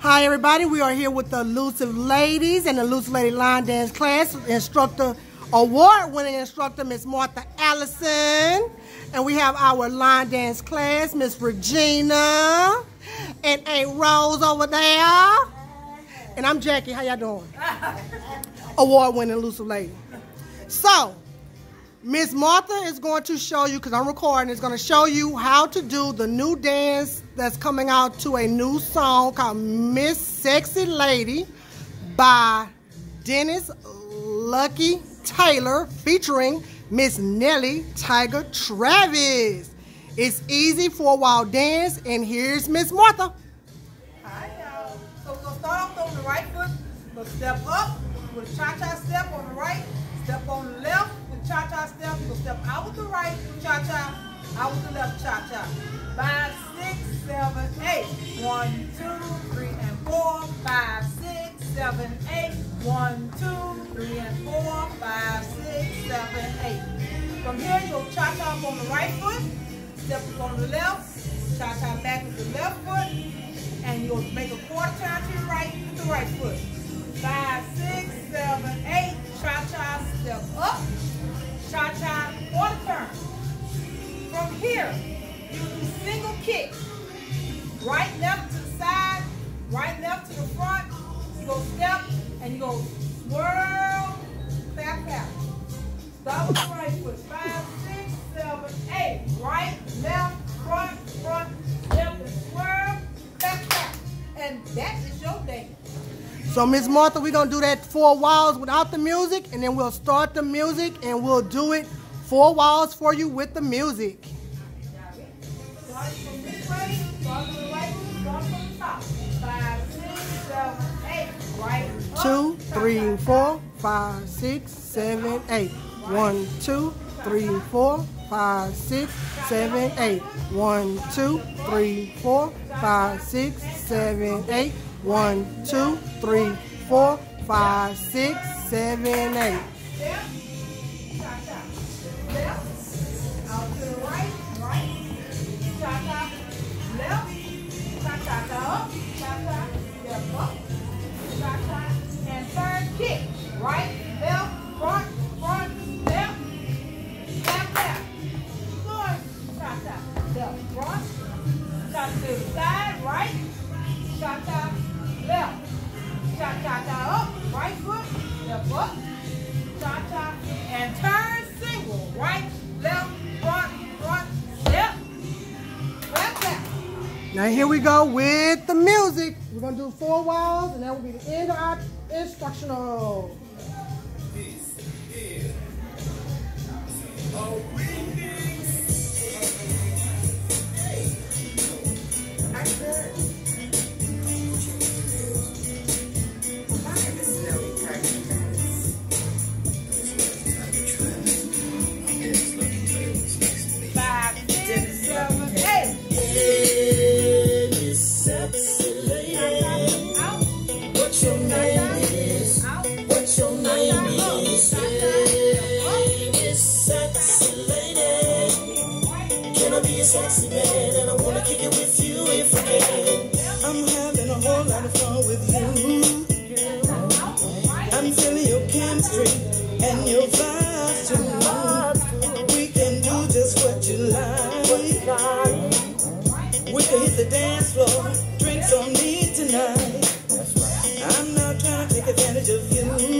Hi, everybody. We are here with the Elusive Ladies and the Elusive Lady Line Dance class. Instructor, award-winning instructor, Miss Martha Allison. And we have our line dance class, Miss Regina. And Aunt Rose over there. And I'm Jackie. How y'all doing? Award-winning Elusive Lady. So, Miss Martha is going to show you, because I'm recording, is going to show you how to do the new dance that's coming out to a new song called Miss Sexy Lady by Dennis Lucky Taylor featuring Miss Nellie Tiger Travis. It's easy for a wild dance, and here's Miss Martha. Hi, y'all. So we're going to start off on the right foot. We're going to step up with a cha-cha step on the right, step on the left, step. Out with the right cha-cha, out with the left cha-cha. Five, six, seven, eight. One, two, three, and four. Five, six, seven, eight. One, two, three, and four. Five, six, seven, eight. From here, you'll cha-cha up on the right foot, step up on the left, cha-cha back with the left foot, and you'll make a quarter turn to the right with the right foot. Kick. Right, left to the side, right, left to the front. You go step, and you go swirl, clap, clap. Start the right foot. Five, six, seven, eight. Right, left, front, front, step, and swirl, clap, clap. And that is your day. So, Miss Martha, we're going to do that four walls without the music, and then we'll start the music, and we'll do it four walls for you with the music. Two, three, four, five, six, seven, eight. One, two, three, four, five, six, seven, eight. One, two, three, four, five, six, seven, eight. One, two, three, four, five, six, seven, eight. And Now here we go with the music. We're gonna do four walls, and that will be the end of our instructional. This is I'm having a whole lot of fun with you. I'm feeling your chemistry and your vibes too. We can do just what you like. We can hit the dance floor, drinks on me tonight. I'm not trying to take advantage of you.